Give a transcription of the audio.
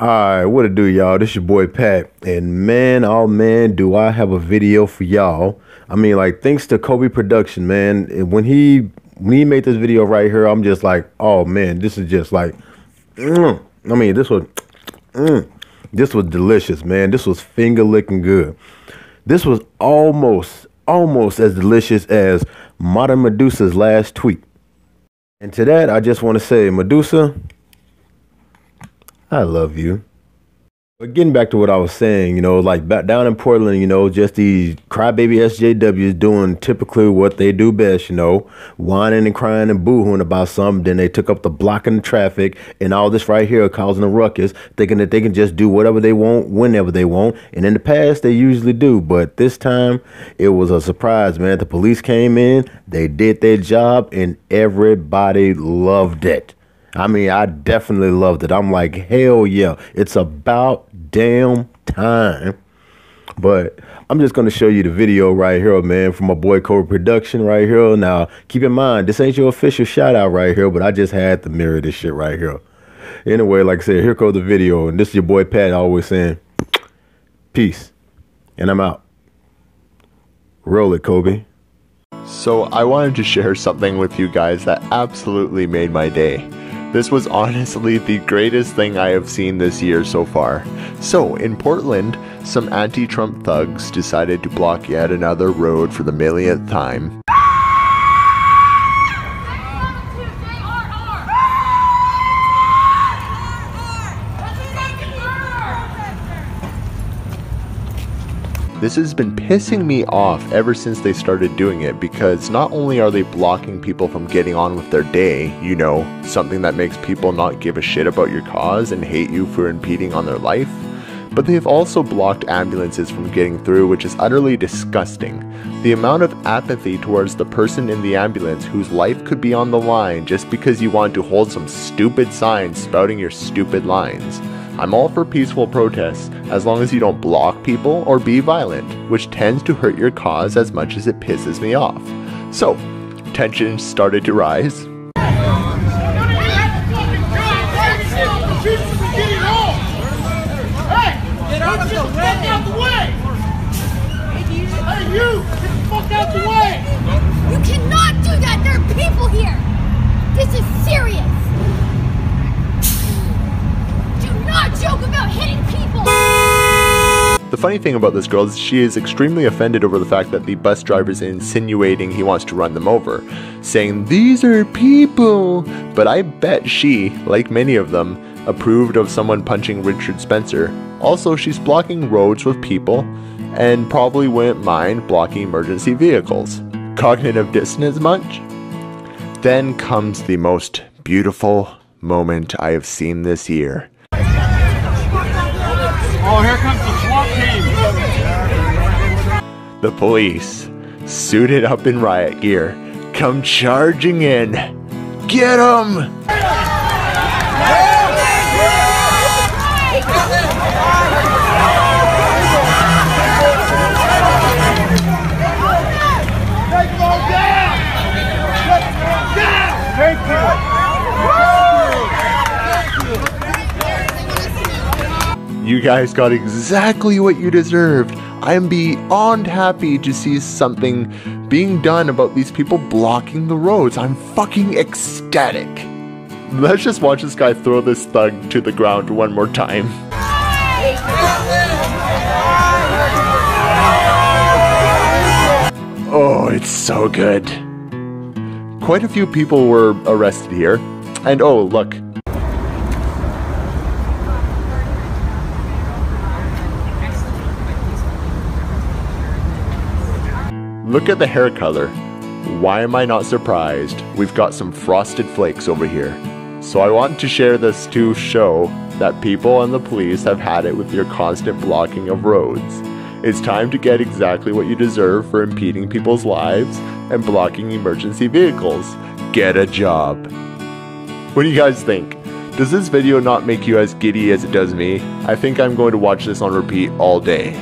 Alright, what it do, y'all? This your boy Pat. And man, oh man, do I have a video for y'all. I mean, like, thanks to Colby Production, man. When he when he made this video right here, I'm just like, oh man, this is just like, mm. I mean, this was, mm. this was delicious, man. This was finger licking good. This was almost, almost as delicious as Modern Medusa's last tweet. And to that, I just want to say, Medusa, I love you. But getting back to what I was saying, you know, like back down in Portland, you know, just these crybaby SJWs doing typically what they do best, you know, whining and crying and boohooing about something. Then they took up the blocking the traffic and all this right here causing a ruckus, thinking that they can just do whatever they want whenever they want. And in the past, they usually do. But this time, it was a surprise, man. The police came in, they did their job, and everybody loved it. I mean, I definitely loved it. I'm like, hell yeah. It's about damn time. But I'm just gonna show you the video right here, man, from my boy Colby Production right here. Now, keep in mind, this ain't your official shout out right here, but I just had to mirror this shit right here. Anyway, like I said, here goes the video, and this is your boy Pat always saying, peace, and I'm out. Roll it, Colby. So I wanted to share something with you guys that absolutely made my day. This was honestly the greatest thing I have seen this year so far. So, in Portland, some anti Trump thugs decided to block yet another road for the millionth time. This has been pissing me off ever since they started doing it because not only are they blocking people from getting on with their day, you know, something that makes people not give a shit about your cause and hate you for impeding on their life, but they have also blocked ambulances from getting through, which is utterly disgusting. The amount of apathy towards the person in the ambulance whose life could be on the line just because you want to hold some stupid signs spouting your stupid lines. I'm all for peaceful protests as long as you don't block people or be violent, which tends to hurt your cause as much as it pisses me off. So, tension started to rise. Hey, you cannot do that! There are people here! This is serious! joke about hitting people! The funny thing about this girl is she is extremely offended over the fact that the bus driver is insinuating he wants to run them over, saying, These are people! But I bet she, like many of them, approved of someone punching Richard Spencer. Also, she's blocking roads with people and probably wouldn't mind blocking emergency vehicles. Cognitive dissonance much? Then comes the most beautiful moment I have seen this year. Oh, here comes the SWAT team. The police, suited up in riot gear, come charging in. Get them! You guys got exactly what you deserved. I am beyond happy to see something being done about these people blocking the roads. I'm fucking ecstatic. Let's just watch this guy throw this thug to the ground one more time. Oh, it's so good. Quite a few people were arrested here. And oh, look, Look at the hair color. Why am I not surprised? We've got some frosted flakes over here. So I want to share this to show that people and the police have had it with your constant blocking of roads. It's time to get exactly what you deserve for impeding people's lives and blocking emergency vehicles. Get a job. What do you guys think? Does this video not make you as giddy as it does me? I think I'm going to watch this on repeat all day.